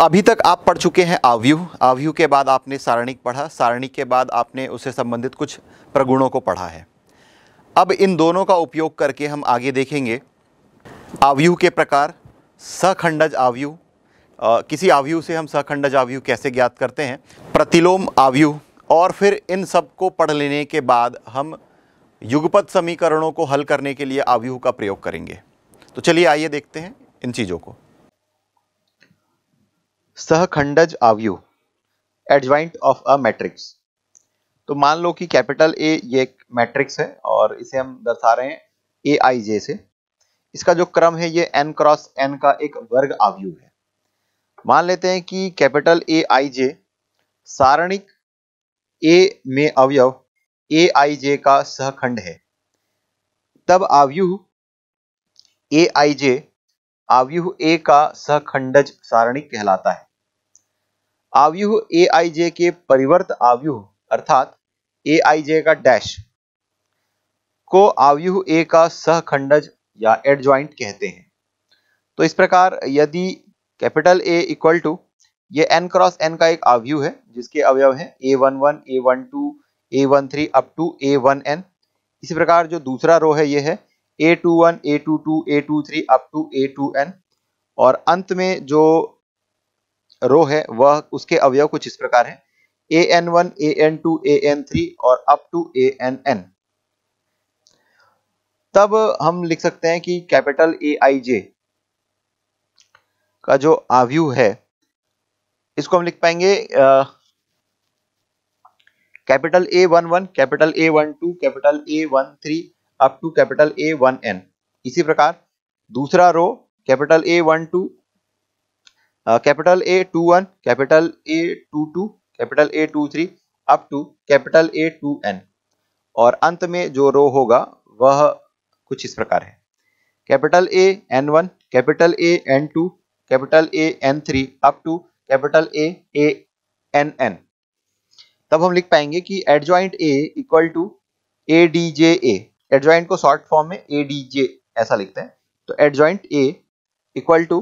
अभी तक आप पढ़ चुके हैं आव्यूह। आव्यूह के बाद आपने सारणिक पढ़ा। सारणिक के बाद आपने उससे संबंधित कुछ प्रगुणों को पढ़ा है। अब इन दोनों का उपयोग करके हम आगे देखेंगे। आव्यूह के प्रकार, सखंडज आव्यूह। किसी आव्यूह से हम सखंडज आव्यूह कैसे ज्ञात करते हैं? प्रतिलोम आव्यूह। और फिर इन सबको पढ़ लेने के बाद हम युगपत समीकरणों को हल करने के लिए आव्यूह का प्रयोग करेंगे। तो चलिए आइए देखते हैं इन चीज़ों को। सहखंडज आव्यूह एडजॉइंट ऑफ़ अ मैट्रिक्स तो मान लो कि कैपिटल ए ये एक मैट्रिक्स है और इसे हम दर्शा रहे हैं ए आई जे से। इसका जो क्रम है ये एन क्रॉस एन का एक वर्ग आव्यूह है। मान लेते हैं कि कैपिटल ए आई जे सारणिक ए में अवयव ए आई जे का सहखंड है। तब आव्यूह ए आई जे आव्यूह ए का सहखंडज सारणिक कहलाता है। आव्यूह ए आई जे के परिवर्त आव्यूह, अर्थात ए आई जे का डैश को आव्यूह ए का सहखंडज या एडजॉइंट कहते हैं। तो इस प्रकार यदि कैपिटल ए इक्वल टू ये एन क्रॉस एन का एक आव्यूह है, जिसके अवयव है A one one A one two A one three up to A one N इसी प्रकार जो दूसरा रो है, ये है A two one A two two A two three up to A two N और अंत में जो रो है, वह उसके अवयव कुछ इस प्रकार है। A N one A N two A N three और up to A N N तब हम लिख सकते हैं कि कैपिटल ए आई जे का जो आव्यू है, इसको हम लिख पाएँगे capital A one one capital A one two capital A one three up to capital A one N इसी प्रकार, दूसरा row, capital A one two capital A two one capital A two two capital A two three up to capital A two N और अंत में जो रो होगा, वह कुछ इस प्रकार है। Capital A N one capital A N two capital A N three up to capital A A N N तब हम लिख पाएँगे कि adjoint A equal to A D J A adjoint को शॉर्ट फॉर्म में ए डी जे ऐसा लिखते हैं। तो adjoint A equal to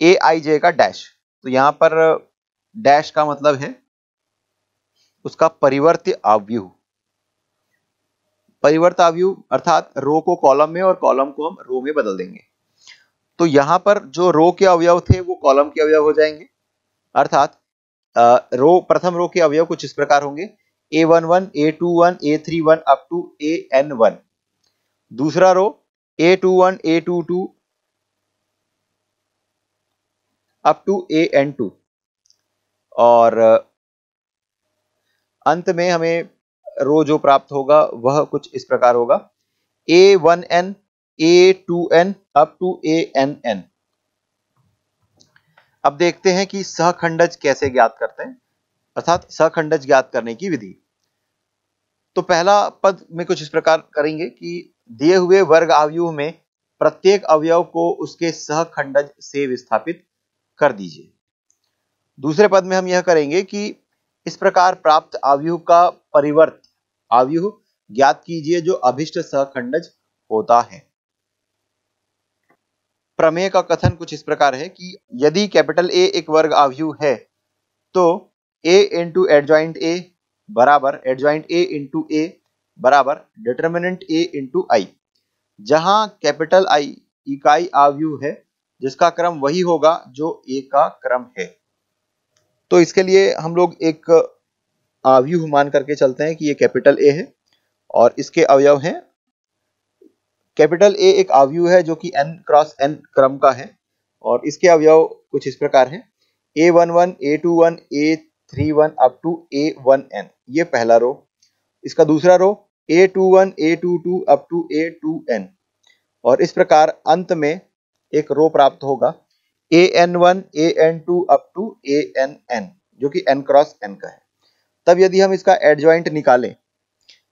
A I J का डैश तो यहाँ पर डैश का मतलब है उसका परिवर्त्य आव्यूह परिवर्त आव्यूह अर्थात रो को कॉलम में और कॉलम को हम रो में बदल देंगे। तो यहाँ पर जो रो के अवयव थे, वो कॉलम के अवयव हो जाएँगे। अर्थात रो प्रथम रो के अवयव कुछ इस प्रकार होंगे। A one one A two one A three one up to A N one दूसरा row A two one A two two up to A N two और अंत में हमें रो जो प्राप्त होगा, वह कुछ इस प्रकार होगा। A one N A two N up to A N N अब देखते हैं कि सहखंडज कैसे ज्ञात करते हैं। अर्थात सहखंडज ज्ञात करने की विधि। तो पहला पद में कुछ इस प्रकार करेंगे कि दिए हुए वर्ग आव्यूह में प्रत्येक अवयव को उसके सहखंडज से विस्थापित कर दीजिए। दूसरे पद में हम यह करेंगे कि इस प्रकार प्राप्त आव्यूह का परिवर्त, आव्यूह ज्ञात कीजिए जो अभिष्ट सहखंडज होता है। प्रमेय का कथन कुछ इस प्रकार है कि यदि कैपिटल ए एक वर्ग आवयु है तो ए इंटू एडजॉइंट ए बराबर एडजॉइंट ए इंटू ए बराबर डिटर्मिनेंट ए इंटू आई जहाँ कैपिटल आई इकाई आवयु है जिसका क्रम वही होगा जो ए का क्रम है। तो इसके लिए हम लोग एक आव्यूह मान करके चलते हैं कि ये कैपिटल ए है और इसके अवयव हैं। कैपिटल ए एक अवयव है जो कि एन क्रॉस एन क्रम का है और इसके अवयव कुछ इस प्रकार है। A one one A two one A three one up to A one N ये पहला रो इसका दूसरा row A two one A two two up to A two N और इस प्रकार अंत में एक रो प्राप्त होगा। A N one A N two up to A N N जो कि एन क्रॉस एन का है। तब यदि हम इसका एडजॉइंट निकालें,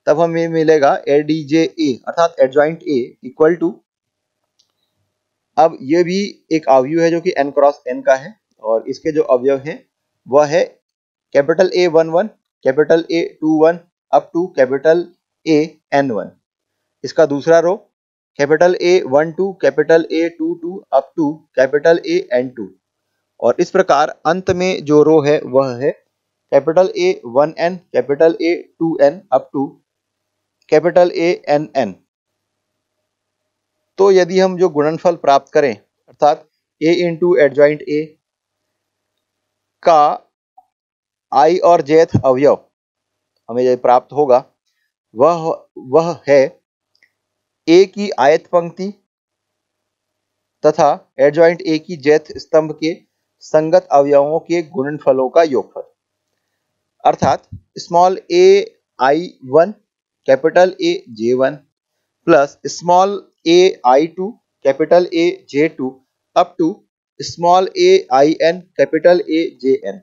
तब हमें मिलेगा ए डी जे ए अर्थात एडजॉइंट ए इक्वल टू अब ये भी एक अवयव है जो कि एन क्रॉस एन का है, और इसके जो अवयव है, वह है capital A one one capital A two one up to capital A N one इसका दूसरा row capital A one two, capital A two two up to capital A N two और इस प्रकार अंत में जो रो है, वह है capital A one N capital A two N up to capital A N N तो यदि हम जो गुणनफल प्राप्त करें, अर्थात ए इंटू एडजॉइंट ए का आई और जेथ अवयव, हमें जो प्राप्त होगा, वह वह है ए की आयत पंक्ति तथा एडजॉइंट ए की जेथ स्तंभ के संगत अवयवों के गुणनफलों का योगफल। अर्थात small A I one capital A J one plus small A I two capital A J two up to small A I N capital A J N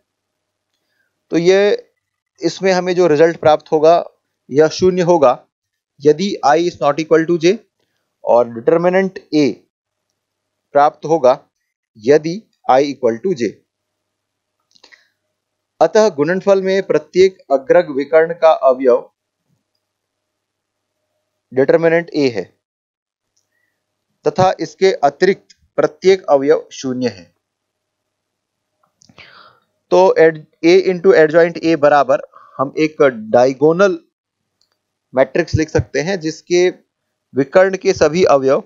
तो ये इसमें हमें जो रिज़ल्ट प्राप्त होगा, यह शून्य होगा। यदि i is not equal to J और डिटर्मिनेंट a प्राप्त होगा यदि i इक्वल टू जे अतः गुणनफल में प्रत्येक अग्रग विकर्ण का अवयव डिटर्मिनेंट a है तथा इसके अतिरिक्त प्रत्येक अवयव शून्य है। तो ए इंटू एडजॉइंट ए बराबर हम एक डायगोनल मैट्रिक्स लिख सकते हैं जिसके विकर्ण के सभी अवयव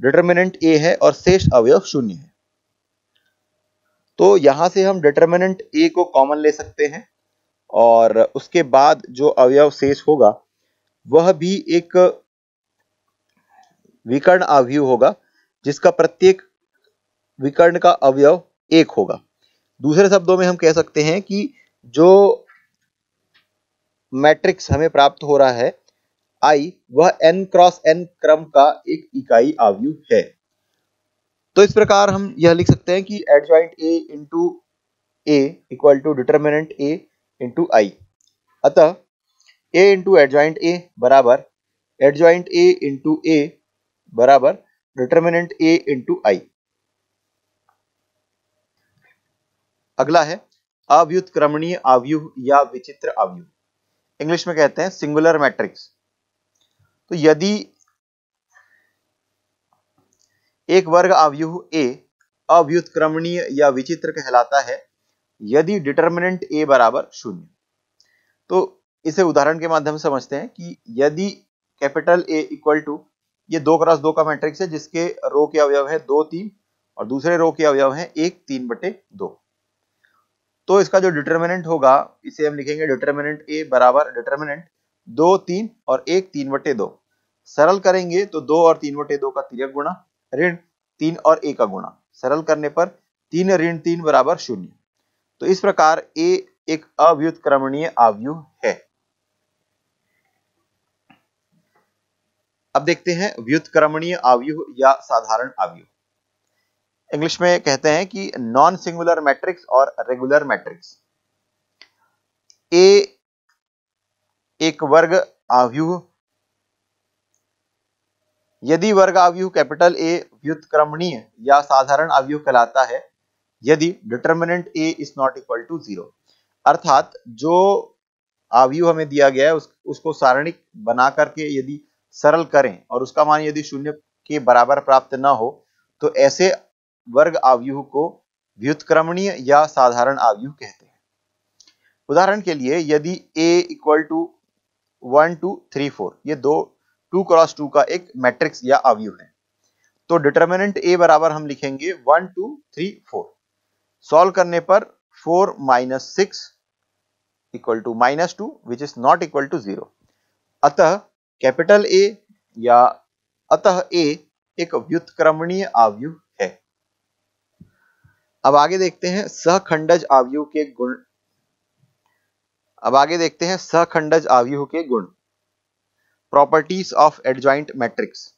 डिटर्मिनेंट ए है और शेष अवयव शून्य है। तो यहाँ से हम डिटर्मिनेंट ए को कॉमन ले सकते हैं और उसके बाद जो अवयव शेष होगा, वह भी एक विकर्ण अवयव होगा, जिसका प्रत्येक विकर्ण का अवयव एक होगा। दूसरे शब्दों में हम कह सकते हैं कि जो मैट्रिक्स हमें प्राप्त हो रहा है। आई वह एन क्रॉस एन क्रम का एक इकाई आव्यू है। तो इस प्रकार हम यह लिख सकते हैं कि adjoint a into A equal to determinant a into I अतः a इंटू एडजॉइंट a बराबर एडजॉइंट a इंटू ए बराबर डिटर्मिनेंट a इंटू आई अगला है, अव्युत्क्रमणीय आव्यूह या विचित्र आव्यूह इंग्लिश में कहते हैं सिंगुलर मैट्रिक्स तो यदि एक वर्ग आव्यूह ए अव्युत्क्रमणीय या विचित्र कहलाता है, यदि डिटर्मिनेंट ए बराबर शून्य। तो इसे उदाहरण के माध्यम से समझते हैं कि यदि कैपिटल ए इक्वल टू ये दो क्रॉस दो का मैट्रिक्स है, जिसके रो के अवयव है दो तीन, और दूसरे रो के अवयव है एक तीन बटे दो। तो इसका जो डिटर्मिनेंट होगा, इसे हम लिखेंगे डिटर्मिनेंट ए बराबर डिटर्मिनेंट दो तीन और एक तीन बटे दो। सरल करेंगे तो दो और तीन बटे दो का तिरक गुणा, ऋण तीन और ए का गुणा। सरल करने पर तीन ऋण तीन बराबर शून्य। तो इस प्रकार ए एक अव्युत्क्रमणीय आव्यू है। अब देखते हैं व्युत्क्रमणीय आव्यूह या साधारण आव्यूह। इंग्लिश में कहते हैं कि नॉन सिंगुलर मैट्रिक्स और रेगुलर मैट्रिक्स ए एक वर्ग आव्यूह. यदि वर्ग आव्यूह कैपिटल ए व्युत्क्रमणीय या साधारण आव्यूह कहलाता है यदि determinant A is not equal to zero अर्थात जो आव्यूह हमें दिया गया है उस, उसको सारणिक बना करके यदि सरल करें और उसका मान यदि शून्य के बराबर प्राप्त ना हो तो ऐसे वर्ग आव्यूह को व्युत्क्रमणीय या साधारण आव्यूह कहते हैं। उदाहरण के लिए यदि a equal to one two three four ये दो टू क्रॉस टू का एक मैट्रिक्स या आव्यूह है तो डिटर्मिनेंट a बराबर हम लिखेंगे one two three four solve करने पर four minus six equal to minus two which is not equal to zero अतः कैपिटल ए या अतः ए एक व्युत्क्रमणीय आव्यूह अब आगे देखते हैं सहखंडज आवयु के गुण। अब आगे देखते हैं सहखंडज आवयु के गुण। प्रॉपर्टीज़ ऑफ़ एडजॉइंट मैट्रिक्स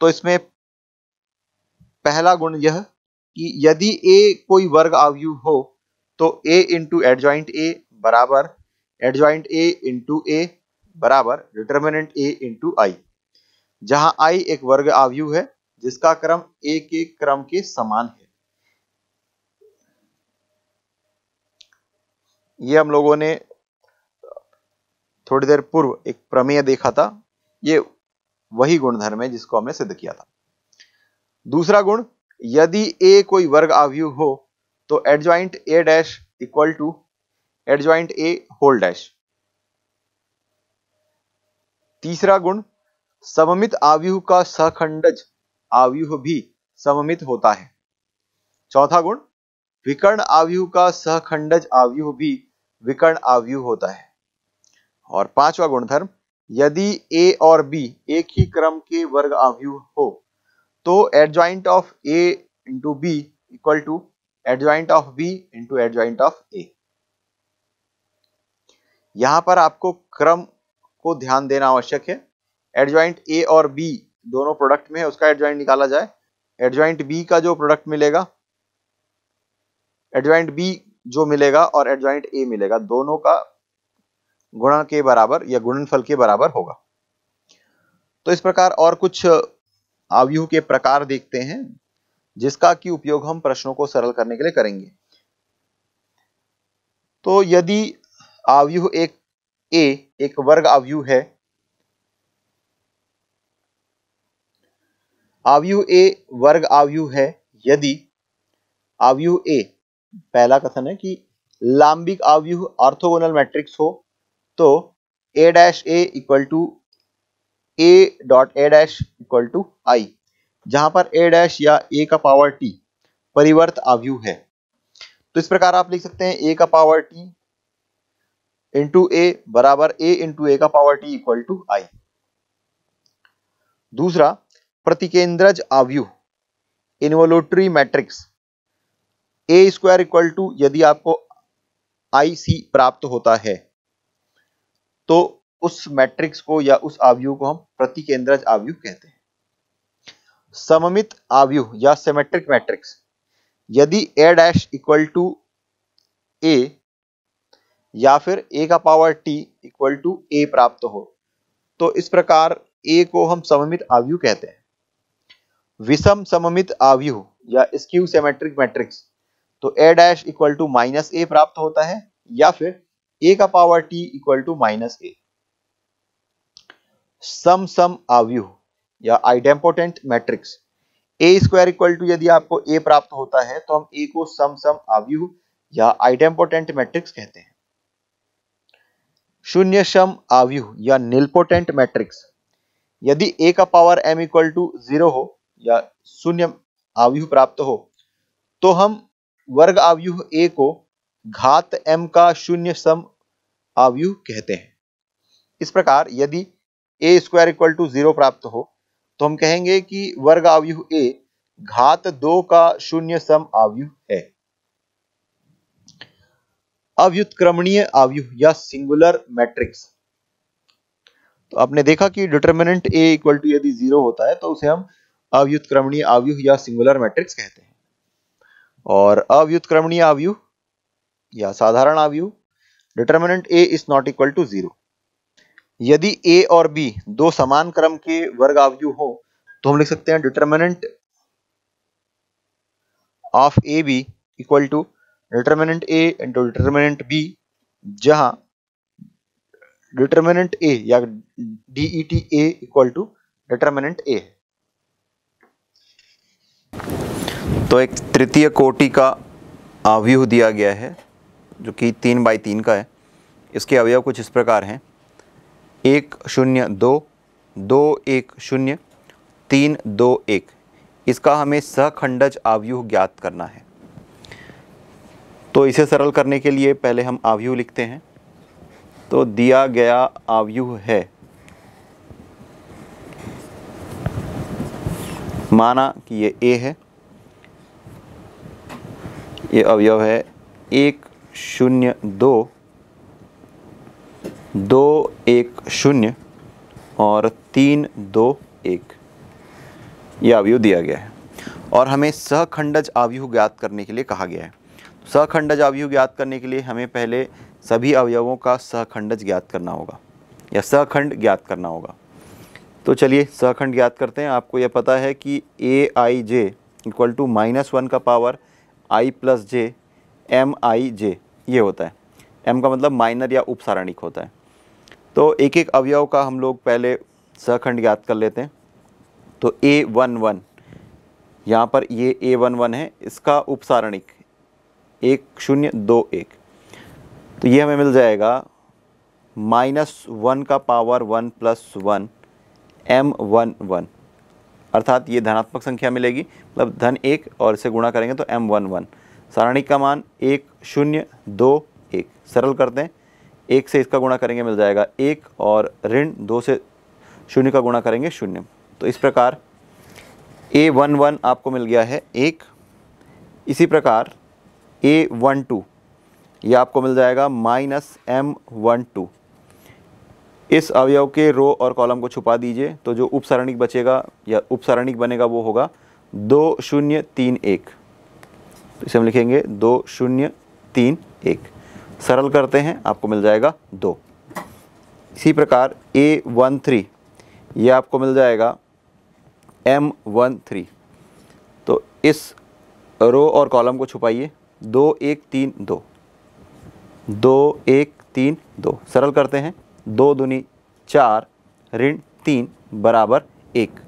तो इसमें पहला गुण यह कि यदि ए कोई वर्ग आवयु हो तो ए इंटू एडजॉइंट ए बराबर एडजॉइंट ए इंटू ए बराबर डिटर्मिनेंट ए इंटू आई जहाँ आई एक वर्ग आवयु है जिसका क्रम एक एक क्रम के समान है। ये हम लोगों ने थोड़ी देर पूर्व एक प्रमेय देखा था। ये वही गुणधर्म है जिसको हमने सिद्ध किया था। दूसरा गुण, यदि ए कोई वर्ग आव्यूह हो तो adjoint A dash equal to adjoint A whole dash तीसरा गुण, सममित आव्यूह का सखंडज आव्यूह भी सममित होता है। चौथा गुण, विकर्ण आव्यूह का सहखंडज आव्यूह भी विकर्ण आव्यूह होता है। और पांचवा गुणधर्म यदि ए और बी एक ही क्रम के वर्ग आव्यूह हो तो adjoint of A into B equal to adjoint of B into adjoint of A यहाँ पर आपको क्रम को ध्यान देना आवश्यक है। एडजॉइंट ए और बी दोनों प्रोडक्ट में है उसका एडजॉइंट निकाला जाए। एडजॉइंट बी का जो प्रोडक्ट मिलेगा एडजॉइंट बी जो मिलेगा और एडजॉइंट ए मिलेगा, दोनों का गुणन के बराबर या गुणनफल के बराबर होगा। तो इस प्रकार और कुछ आव्यूह के प्रकार देखते हैं, जिसका की उपयोग हम प्रश्नों को सरल करने के लिए करेंगे। तो यदि आव्यूह एक ए एक वर्ग आव्यूह है आव्यूह ए वर्ग आव्यूह है, यदि आव्यूह ए, पहला कथन है कि लांबिक आव्यूह ऑर्थोगोनल मैट्रिक्स हो तो A dash A equal to A dot A dash equal to I, जहाँ पर ए डैश या ए का पावर टी परिवर्त आव्यूह है। तो इस प्रकार आप लिख सकते हैं ए का पावर टी इंटू ए बराबर ए इंटू ए का power T equal to I. दूसरा प्रतिकेंद्रज आव्यूह involutory matrix A square equal to यदि आपको आई सी प्राप्त होता है तो उस मैट्रिक्स को या उस आव्यूह को हम प्रतिकेंद्रज आव्यूह कहते हैं। सममित आव्यूह या सिमेट्रिक मैट्रिक्स यदि A dash equal to A या फिर ए का power T equal to A प्राप्त हो तो इस प्रकार ए को हम सममित आव्यूह कहते हैं। विषम सममित आव्यूह, या स्क्यू सिमेट्रिक मैट्रिक्स तो A dash equal to minus A प्राप्त होता है, या फिर ए का power T equal to minus A सम सम आव्यूह, या idempotent matrix A square equal to यदि आपको ए प्राप्त होता है तो हम ए को सम सम आव्यूह, या आइडेम्पोटेंट मैट्रिक्स कहते हैं। शून्य सम आव्यूह, या निलपोटेंट मैट्रिक्स यदि ए का power M equal to zero हो या शून्य आव्यूह प्राप्त हो तो हम वर्ग आव्यूह ए को घात m का शून्य सम आव्यूह कहते हैं। इस प्रकार यदि A square equal to zero प्राप्त हो तो हम कहेंगे कि वर्ग आव्यूह ए घात दो का शून्य सम आव्यूह है। अव्युत्क्रमणीय आव्यूह या सिंगुलर मैट्रिक्स तो आपने देखा कि डिटर्मिनेंट ए इक्वल टू यदि ज़ीरो होता है तो उसे हम अव्युत्क्रमणीय आव्यूह या सिंगुलर मैट्रिक्स कहते हैं। और अव्युत्क्रमणीय आव्यूह या साधारण आव्यूह determinant A is not equal to zero यदि ए और बी दो समान क्रम के वर्ग आव्यूह हो तो हम लिख सकते हैं determinant of A B equal to determinant A into determinant B जहाँ डिटर्मिनेंट ए या DET A equal to determinant A तो एक तृतीय कोटि का आव्यूह दिया गया है, जो कि तीन बाई तीन का है। इसके अवयव कुछ इस प्रकार हैं। एक शून्य दो दो एक शून्य, तीन दो एक। इसका हमें सखंडज आव्यूह ज्ञात करना है। तो इसे सरल करने के लिए पहले हम आव्यूह लिखते हैं। तो दिया गया आव्यूह है। माना कि ये ए है। ये अवयव है। एक शून्य दो। दो एक शून्य और तीन दो एक। ये अवयव दिया गया है। और हमें सहखंडज अवयव ज्ञात करने के लिए कहा गया है। सहखंडज अवयव ज्ञात करने के लिए हमें पहले सभी अवयवों का सहखंडज ज्ञात करना होगा या सहखंड ज्ञात करना होगा। तो चलिए सहखंड याद करते हैं। आपको यह पता है कि A I J equal to minus one का power I plus J M I J ये होता है। एम का मतलब माइनर या उपसारणिक होता है। तो एक एक अवयव का हम लोग पहले सहखंड याद कर लेते हैं। तो ए वन वन यहाँ पर ये ए वन वन है, इसका उपसारणिक एक शून्य दो एक। तो ये हमें मिल जाएगा माइनस वन का power one plus one M one one अर्थात ये धनात्मक संख्या मिलेगी मतलब धन एक और इसे गुणा करेंगे तो एम वन वन सारणिक का मान एक शून्य दो एक। सरल करते हैं, एक से इसका गुणा करेंगे, मिल जाएगा एक और ऋण दो से शून्य का गुणा करेंगे शून्य। तो इस प्रकार ए वन वन आपको मिल गया है एक। इसी प्रकार ए वन टू ये आपको मिल जाएगा माइनस एम वन टू इस अवयव के रो और कॉलम को छुपा दीजिए तो जो उपसारणिक बचेगा या उपसारणिक बनेगा वो होगा दो शून्य तीन एक। तो इसे हम लिखेंगे दो शून्य तीन एक। सरल करते हैं, आपको मिल जाएगा दो। इसी प्रकार ए वन थ्री, ये आपको मिल जाएगा एम वन थ्री। तो इस रो और कॉलम को छुपाइए, दो एक तीन दो। दो एक तीन दो। सरल करते हैं दो दुनी चार, ऋण तीन बराबर एक।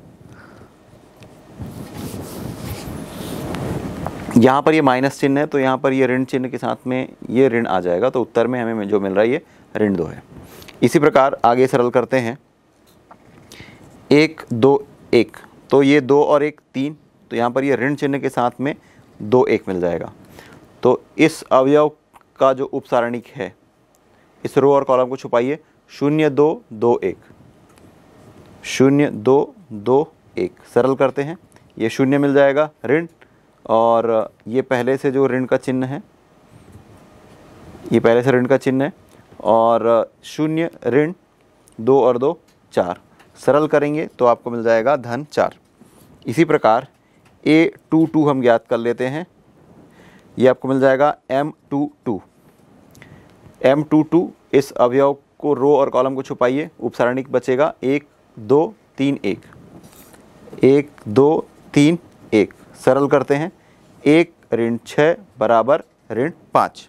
यहाँ पर ये माइनस चिन्ह है तो यहाँ पर ये ऋण चिन्ह के साथ में ये ऋण आ जाएगा। तो उत्तर में हमें जो मिल रहा है, ये ऋण दो है। इसी प्रकार आगे सरल करते हैं। एक, दो, एक। तो ये दो और एक तीन तो यहाँ पर ये ऋण चिन्ह के साथ में दो एक मिल जाएगा। तो इस अवयव का जो उपसारणिक है, इस रो और कॉलम को छुपाइए। शून्य दो दो एक। शून्य दो दो एक। सरल करते हैं। ये शून्य मिल जाएगा ऋण। और ये पहले से जो ऋण का चिन्ह है, ये पहले से ऋण का चिन्ह है। और शून्य ऋण दो और दो चार। सरल करेंगे तो आपको मिल जाएगा धन चार। इसी प्रकार ए टू टू हम ज्ञात कर लेते हैं। ये आपको मिल जाएगा M two two. M two two इस अवयव को रो और कॉलम को छुपाइए, उपसारणिक बचेगा। एक, दो, तीन, एक। एक, दो, तीन, एक। सरल करते हैं। एक, ऋण छ बराबर ऋण पाँच।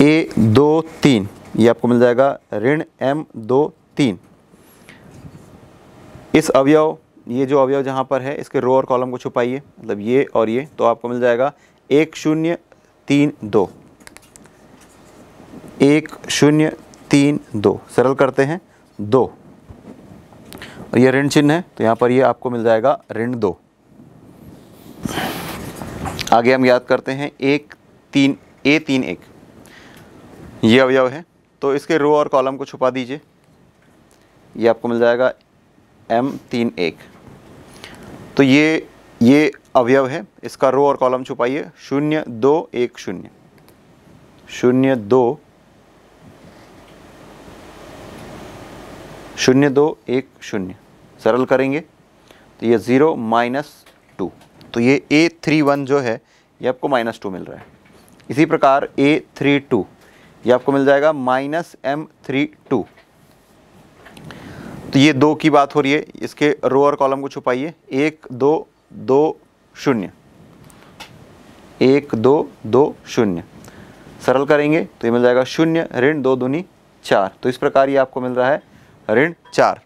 ए, दो, तीन। ये आपको मिल जाएगा ऋण एम, दो, तीन। इस अवयव, ये जो अवयव जहाँ पर है, इसके रो और कॉलम को छुपाइए मतलब ये और ये तो आपको मिल जाएगा एक शून्य तीन, दो। एक, शून्य, तीन, दो। सरल करते हैं। दो। और ये ऋण चिन्ह है तो यहाँ पर ये आपको मिल जाएगा ऋण दो। आगे हम याद करते हैं, एक, तीन, ए, तीन, एक। ये अवयव है तो इसके रो और कॉलम को छुपा दीजिए। ये आपको मिल जाएगा एम, तीन, एक। तो ये ये अवयव है, इसका रो और कॉलम छुपाइए, शून्य, दो, एक, शून्य। शून्य, दो शून्य, दो, एक, शून्य। सरल करेंगे तो ये ज़ीरो माइनस टू तो ये ए थ्री वन जो है, ये आपको माइनस टू मिल रहा है। इसी प्रकार ए थ्री टू ये आपको मिल जाएगा माइनस एम थ्री टू तो ये दो की बात हो रही है, इसके रो और कॉलम को छुपाइए। एक, दो दो शून्य। एक, दो दो, शून्य। सरल करेंगे तो ये मिल जाएगा शून्य, ऋण, दो, दूनी, चार। तो इस प्रकार ये आपको मिल रहा है ऋण चार।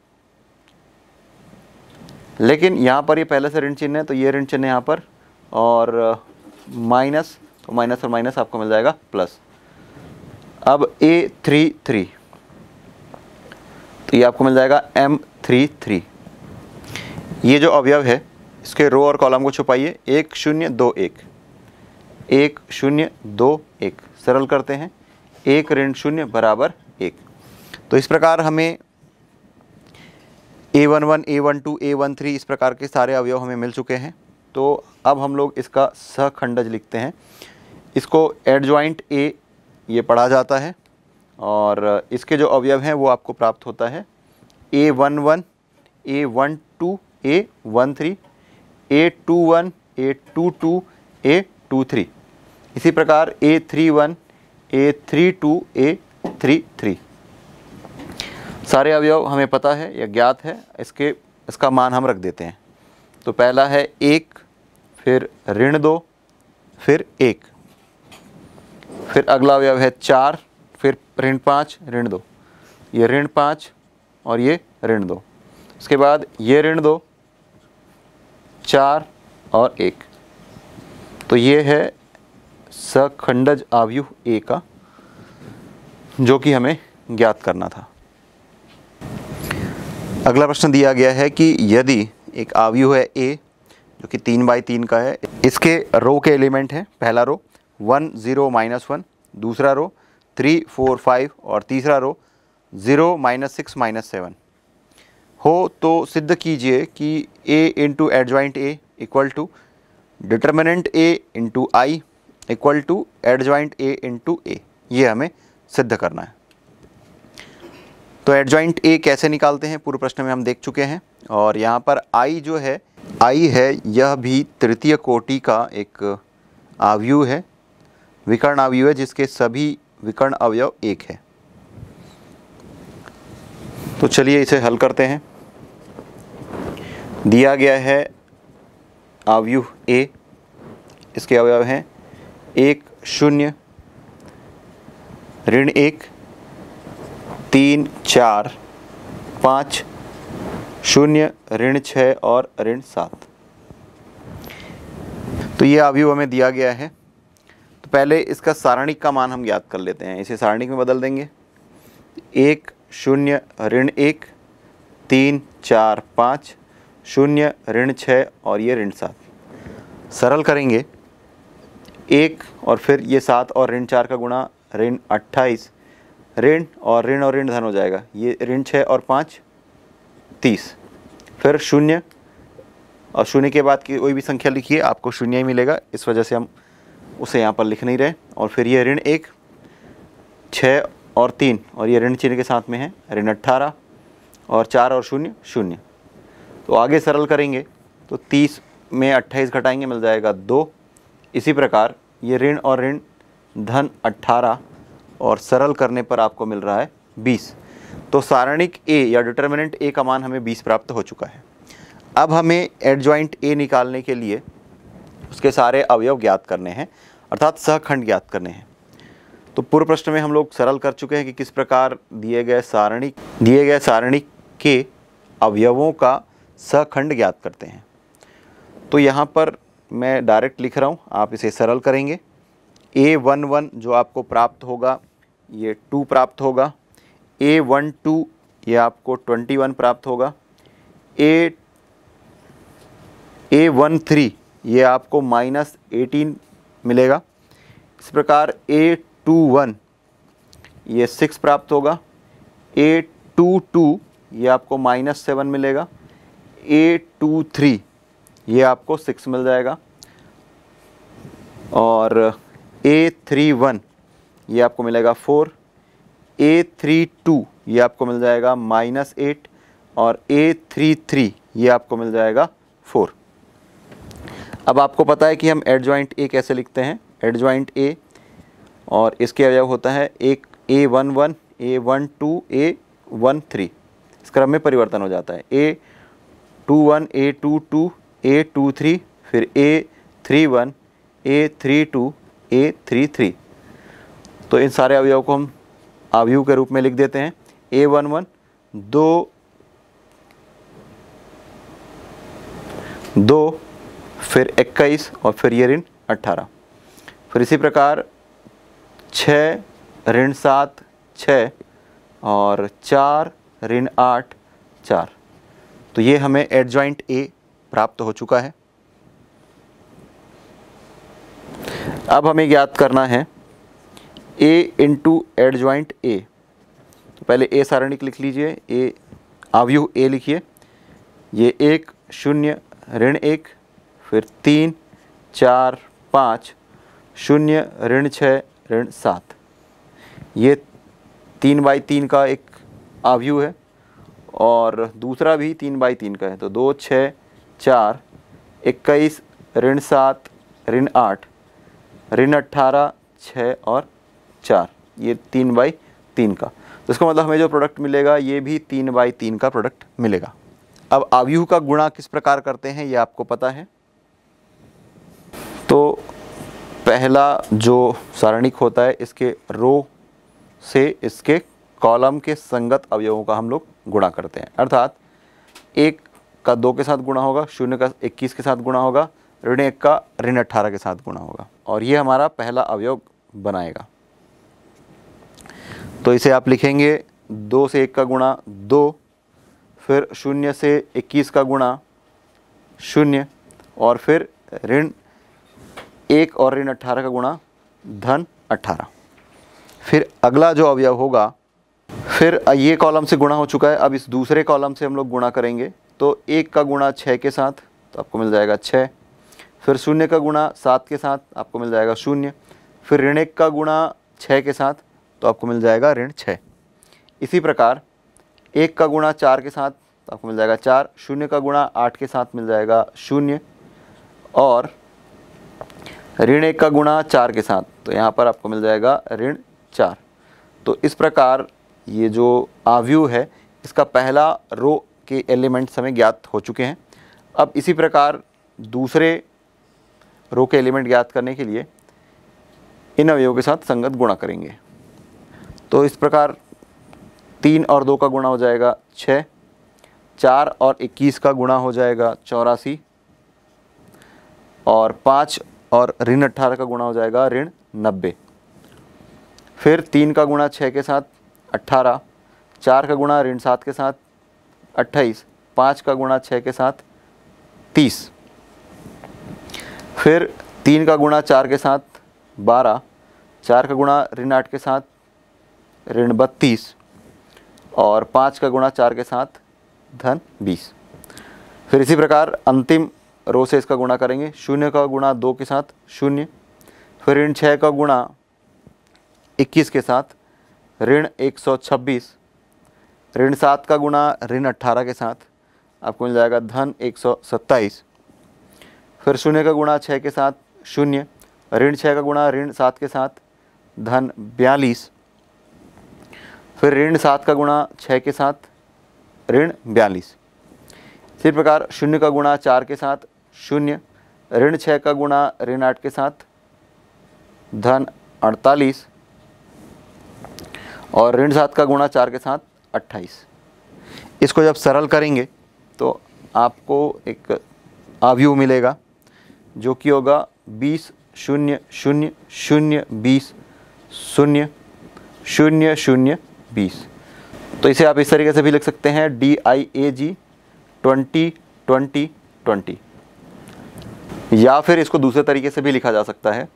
लेकिन यहाँ पर ये पहले से ऋण चिन्ह है तो ये ऋण चिन्ह यहाँ पर, और माइनस तो माइनस और माइनस आपको मिल जाएगा प्लस। अब ए, थ्री थ्री। तो ये आपको मिल जाएगा एम, थ्री थ्री। ये जो अवयव है इसके रो और कॉलम को छुपाइए। एक शून्य दो एक। एक शून्य दो एक। सरल करते हैं। एक ऋण शून्य बराबर एक। तो इस प्रकार हमें A one one A one two A one three इस प्रकार के सारे अवयव हमें मिल चुके हैं। तो अब हम लोग इसका सहखंडज लिखते हैं। इसको एडजॉइंट ए ये पढ़ा जाता है। और इसके जो अवयव हैं, वो आपको प्राप्त होता है। A one one A one two A one three A two one A two two A two three इसी प्रकार A three one A three two A three three सारे अवयव हमें पता है या ज्ञात है, इसके, इसका मान हम रख देते हैं। तो पहला है एक, फिर ऋण दो, फिर एक। फिर अगला अवयव है चार, फिर ऋण पाँच, ऋण दो। ये ऋण पाँच और ये ऋण दो। उसके बाद ये ऋण दो चार और एक। तो ये है सखंडज आव्यूह ए का, जो कि हमें ज्ञात करना था। अगला प्रश्न दिया गया है कि यदि एक आव्यूह है ए, जो कि तीन बाई तीन का है, इसके रो के एलिमेंट हैं, पहला row, one, zero, minus one, दूसरा रो, थ्री, फोर, फाइव और तीसरा row, zero, minus six, minus seven. हो तो सिद्ध कीजिए कि a into adjoint A equal to determinant A into I equal to adjoint a into A ये हमें सिद्ध करना है। तो एडजॉइंट ए कैसे निकालते हैं? पूर्व प्रश्न में हम देख चुके हैं। और यहाँ पर आई जो है आई है, यह भी तृतीय कोटि का एक आव्यू है। विकर्ण आव्यू है, जिसके सभी विकर्ण अवयव एक है। तो चलिए इसे हल करते हैं। दिया गया है आव्यू ए। इसके अवयव हैं। एक, शून्य। ऋण एक। तीन, चार। पाँच, शून्य। ऋण छः और ऋण सात। तो ये अवयव हमें दिया गया है। तो पहले इसका सारणिक का मान हम ज्ञात कर लेते हैं। इसे सारणिक में बदल देंगे। एक, शून्य, ऋण एक। तीन, चार, पाँच। शून्य, ऋण छः और ये ऋण सात। सरल करेंगे। एक और फिर ये सात और ऋण चार का गुणा, ऋण अट्ठाईस। ऋण और ऋण और ऋण धन हो जाएगा। ये ऋण छः और पाँच, तीस। फिर शून्य और शून्य के बाद की कोई भी संख्या लिखिए, आपको शून्य ही मिलेगा। इस वजह से हम उसे यहाँ पर लिख नहीं रहे। और फिर ये ऋण एक, छः और तीन। और ये ऋण चिन्ह के साथ में है। ऋण अट्ठारह और चार और शून्य शून्य। तो आगे सरल करेंगे तो तीस में अट्ठाईस घटाएँगे, मिल जाएगा दो। इसी प्रकार ये ऋण और ऋण, धन अट्ठारह और सरल करने पर आपको मिल रहा है बीस। तो सारणिक ए या डिटर्मिनेंट ए का मान हमें बीस प्राप्त हो चुका है। अब हमें एडजॉइंट ए निकालने के लिए उसके सारे अवयव ज्ञात करने हैं, अर्थात सहखंड ज्ञात करने हैं। तो पूर्व प्रश्न में हम लोग सरल कर चुके हैं कि किस प्रकार दिए गए सारणिक, दिए गए सारणिक के अवयवों का सहखंड ज्ञात करते हैं। तो यहाँ पर मैं डायरेक्ट लिख रहा हूँ, आप इसे सरल करेंगे। ए वन वन जो आपको प्राप्त होगा, ये टू प्राप्त होगा। ए वन टू ये आपको ट्वेंटी वन प्राप्त होगा। ए ए वन थ्री ये आपको माइनस एटीन मिलेगा। इस प्रकार ए टू वन ये सिक्स प्राप्त होगा। ए टू टू ये आपको माइनस सेवन मिलेगा। ए टू थ्री ये आपको सिक्स मिल जाएगा। और ए थ्री वन ये आपको मिलेगा फोर ए थ्री टू ये आपको मिल जाएगा माइनस एट और ए थ्री थ्री ये आपको मिल जाएगा फोर अब आपको पता है कि हम एड ज्वाइंट ए कैसे लिखते हैं? एड ज्वाइंट ए और इसके अवयव होता है एक A one one A one two A one three इस क्रम में परिवर्तन हो जाता है। A two one A two two A two three फिर A three one A three two A three three तो इन सारे अवयव को हम अवयव के रूप में लिख देते हैं। ए वन वन दो दो, फिर इक्कीस और फिर ये ऋण अट्ठारह फिर इसी प्रकार छः ऋण सात छः और चार, ऋण आठ, चार। तो ये हमें एडजॉइंट ए प्राप्त हो चुका है। अब हमें ज्ञात करना है, ए इंटू एडजॉइंट ए। तो पहले ए सारणिक लिख लीजिए, ए आव्यूह ए लिखिए। ये एक, शून्य, ऋण एक, फिर तीन, चार, पाँच, शून्य, ऋण छः, ऋण सात। ये तीन बाई तीन का एक आव्यू है। और दूसरा भी तीन बाई तीन का है तो दो छः चार, इक्कीस, ऋण सात, ऋण आठ, ऋण अट्ठारह छः और चार, ये तीन बाई तीन का। तो इसका मतलब हमें जो प्रोडक्ट मिलेगा, ये भी तीन बाई तीन का प्रोडक्ट मिलेगा। अब आव्यूह का गुणा किस प्रकार करते हैं, ये आपको पता है। तो पहला जो सारणिक होता है, इसके रो से इसके कॉलम के संगत अवयवों का हम लोग गुणा करते हैं। अर्थात, एक का दो के साथ गुणा होगा, शून्य का इक्कीस के साथ गुणा होगा, ऋण एक का ऋण अट्ठारह के साथ गुणा होगा। और ये हमारा पहला अवयव बनाएगा। तो इसे आप लिखेंगे, दो से एक का गुणा दो, फिर शून्य से इक्कीस का गुणा शून्य, और फिर ऋण एक और ऋण अट्ठारह का गुणा धन अट्ठारह फिर अगला जो अवयव होगा फिर ये कॉलम से गुणा हो चुका है। अब इस दूसरे कॉलम से हम लोग गुणा करेंगे। तो एक का गुणा छः के साथ तो आपको मिल जाएगा छः फिर शून्य का गुणा सात के साथ, आपको मिल जाएगा शून्य। फिर ऋण एक का गुणा छः के साथ तो आपको मिल जाएगा ऋण छः इसी प्रकार, एक का गुणा चार के साथ तो आपको मिल जाएगा चार। शून्य का गुणा आठ के साथ मिल जाएगा शून्य। और ऋण एक का गुणा चार के साथ तो यहाँ पर आपको मिल जाएगा ऋण चार। तो इस प्रकार ये जो आव्यू है, इसका पहला रो के एलिमेंट्स हमें ज्ञात हो चुके हैं। अब इसी प्रकार दूसरे रो के एलिमेंट ज्ञात करने के लिए इन अवयवों के साथ संगत गुणा करेंगे। तो इस प्रकार तीन और दो का गुणा हो जाएगा छः चार और इक्कीस का गुणा हो जाएगा चौरासी, और पाँच और ऋण अट्ठारह का गुणा हो जाएगा ऋण नब्बे। फिर तीन का गुणा छः के साथ अट्ठारह, चार का गुणा ऋण सात के साथ, अट्ठाईस, पाँच का गुणा छः के साथ, तीस। फिर तीन का गुणा चार के साथ, बारह, चार का गुणा ऋण आठ के साथ, ऋण बत्तीस, और पाँच का गुणा चार के साथ, धन बीस। फिर इसी प्रकार अंतिम रो से इसका गुणा करेंगे, शून्य का गुणा दो के साथ शून्य, फिर ऋण छः का गुणा इक्कीस के साथ ऋण एक सौ छब्बीस, ऋण सात का गुणा ऋण अट्ठारह के साथ आपको मिल जाएगा धन एक सौ सत्ताईस। फिर शून्य का गुणा छः के साथ शून्य, ऋण छः का गुणा ऋण सात के साथ धन बयालीस। फिर ऋण सात का गुणा छः के साथ ऋण बयालीस। इसी प्रकार शून्य का गुणा चार के साथ शून्य, ऋण छः का गुणा ऋण आठ के साथ धन अड़तालीस। और ऋण सात का गुणा चार के साथ अट्ठाईस। इसको जब सरल करेंगे तो आपको एक आव्यू मिलेगा, जो कि होगा बीस शून्य शून्य शून्य बीस शून्य शून्य शून्य बीस। तो इसे आप इस तरीके से भी लिख सकते हैं D I A G twenty twenty twenty. या फिर इसको दूसरे तरीके से भी लिखा जा सकता है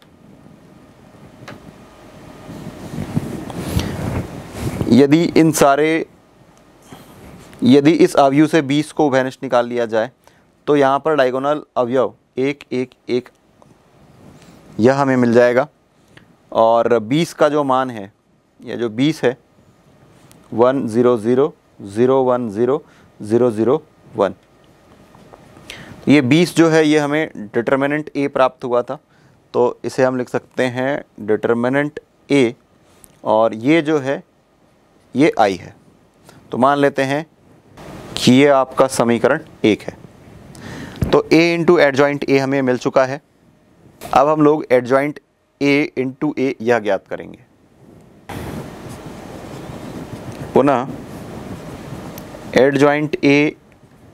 यदि इन सारे, यदि इस अवयव से 20 को उभयनिष्ठ निकाल लिया जाए तो यहाँ पर डायगोनल अवयव, एक एक एक, यह हमें मिल जाएगा। और 20 का जो मान है, यह जो 20 है, one, zero zero zero, one, zero zero zero, one. ये 20 जो है, ये हमें डिटर्मिनेंट ए प्राप्त हुआ था तो इसे हम लिख सकते हैं डिटर्मिनेंट ए और ये जो है ये आई है। तो मान लेते हैं कि ये आपका समीकरण एक है। तो a इंटू एडजॉइंट ए हमें मिल चुका है। अब हम लोग एडजॉइंट a इंटू ए यह ज्ञात करेंगे। पुनः एडजॉइंट a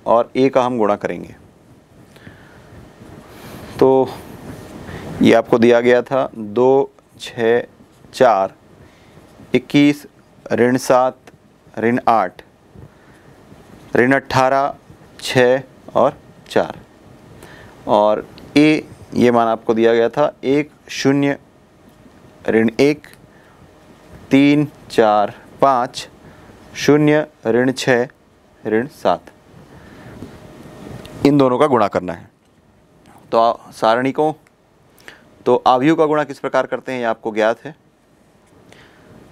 और a का हम गुणा करेंगे। तो ये आपको दिया गया था दो छ चार, इक्कीस ऋण सात, ऋण आठ, ऋण अट्ठारह छः और चार। और ए, ये मान आपको दिया गया था, एक शून्य, ऋण एक, तीन, चार, पाँच, शून्य, ऋण छः ऋण सात। इन दोनों का गुणा करना है। तो सारणिकों तो आव्यू का गुणा किस प्रकार करते हैं, ये आपको ज्ञात है।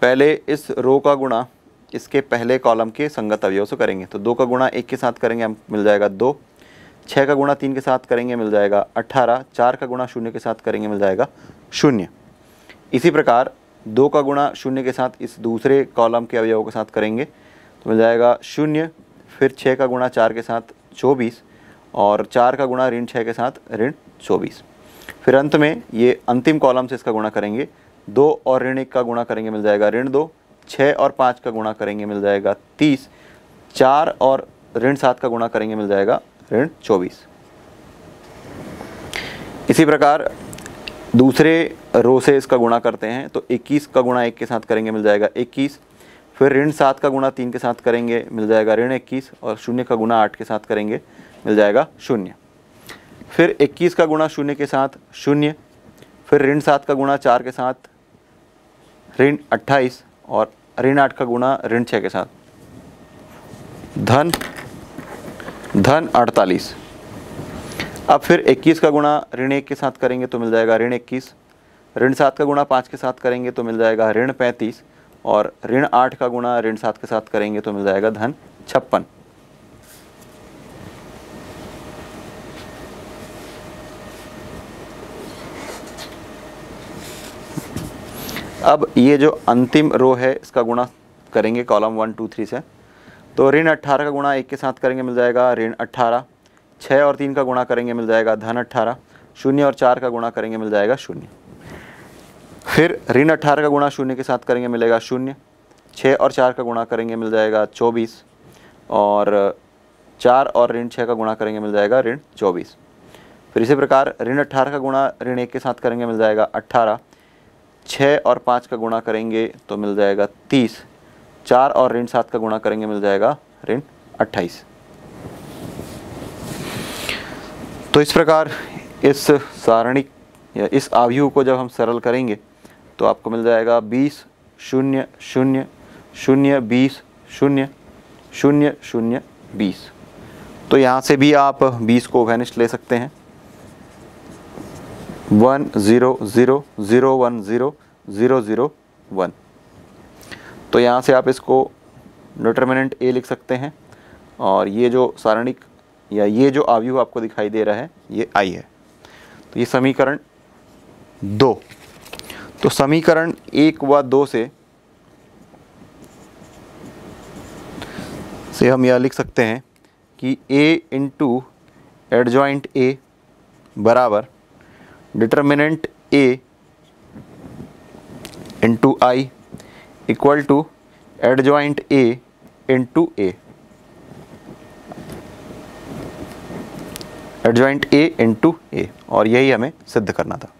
पहले इस रो का गुणा इसके पहले कॉलम के संगत अवयव से करेंगे। तो दो का गुणा एक के साथ करेंगे, हम मिल जाएगा दो। छः का गुणा तीन के साथ करेंगे, मिल जाएगा अट्ठारह चार का गुणा शून्य के साथ करेंगे, मिल जाएगा शून्य। इसी प्रकार दो का गुणा शून्य के साथ इस दूसरे कॉलम के अवयवों के साथ करेंगे तो मिल जाएगा शून्य। फिर छः का गुणा चार के साथ चौबीस और चार का गुणा ऋण छः के साथ ऋण चौबीस। फिर अंत में ये अंतिम कॉलम से इसका गुणा करेंगे दो और ऋण एक का गुणा करेंगे, मिल जाएगा ऋण दो छः और पाँच का गुणा करेंगे, मिल जाएगा तीस, चार और ऋण सात का गुणा करेंगे, मिल जाएगा ऋण चौबीस। इसी प्रकार दूसरे रो से इसका गुणा करते हैं तो 21 का गुणा एक के साथ करेंगे, मिल जाएगा 21 फिर ऋण सात का गुणा तीन के साथ करेंगे, मिल जाएगा ऋण 21 और शून्य का गुणा आठ के साथ करेंगे, मिल जाएगा शून्य। फिर 21 का गुणा शून्य के साथ शून्य, फिर ऋण सात का गुणा चार के साथ ऋण अट्ठाईस और ऋण आठ का गुणा ऋण छः के साथ। धन धन अड़तालीस। अब फिर 21 का गुणा ऋण एक के साथ करेंगे तो मिल जाएगा ऋण 21 ऋण सात का गुणा पाँच के साथ करेंगे तो मिल जाएगा ऋण 35 और ऋण आठ का गुणा ऋण सात के साथ करेंगे तो मिल जाएगा धन छप्पन। अब ये जो अंतिम रो है, इसका गुणा करेंगे कॉलम वन टू थ्री से। तो ऋण अट्ठारह का गुणा एक के साथ करेंगे, मिल जाएगा ऋण अट्ठारह। छः और तीन का गुणा करेंगे, मिल जाएगा धन अट्ठारह। शून्य और चार का गुणा करेंगे, मिल जाएगा शून्य। फिर ऋण अट्ठारह का गुणा शून्य के साथ करेंगे, मिलेगा शून्य। छः और चार का गुणा करेंगे, मिल जाएगा चौबीस। और चार और ऋण छः का गुणा करेंगे, मिल जाएगा ऋण चौबीस। फिर इसी प्रकार ऋण अट्ठारह का गुणा ऋण एक के साथ करेंगे, मिल जाएगा अट्ठारह। छः और पाँच का गुणा करेंगे तो मिल जाएगा तीस। चार और ऋण सात का गुणा करेंगे, मिल जाएगा ऋण अट्ठाईस। तो इस प्रकार इस सारणिक या इस आयु को जब हम सरल करेंगे तो आपको मिल जाएगा बीस शून्य शून्य शून्य बीस शून्य शून्य शून्य बीस। तो यहाँ से भी आप बीस को वैनिस्ट ले सकते हैं। One zero zero zero one zero zero zero one. तो यहाँ से आप इसको डिटर्मिनेंट ए लिख सकते हैं और ये जो सारणिक या ये जो आव्यूह आपको दिखाई दे रहा है, ये आई है। तो ये समीकरण दो। तो समीकरण एक व दो से से हम यह लिख सकते हैं कि ए इंटू एडजॉइंट ए बराबर determinant A into I equal to adjoint A into A adjoint A into A और यही हमें सिद्ध करना था।